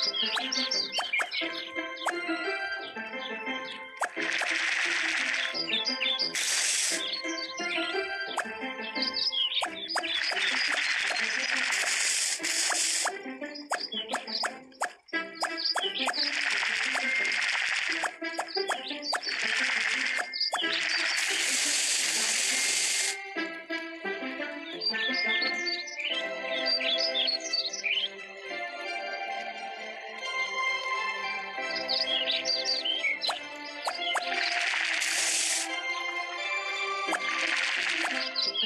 Thank you. you.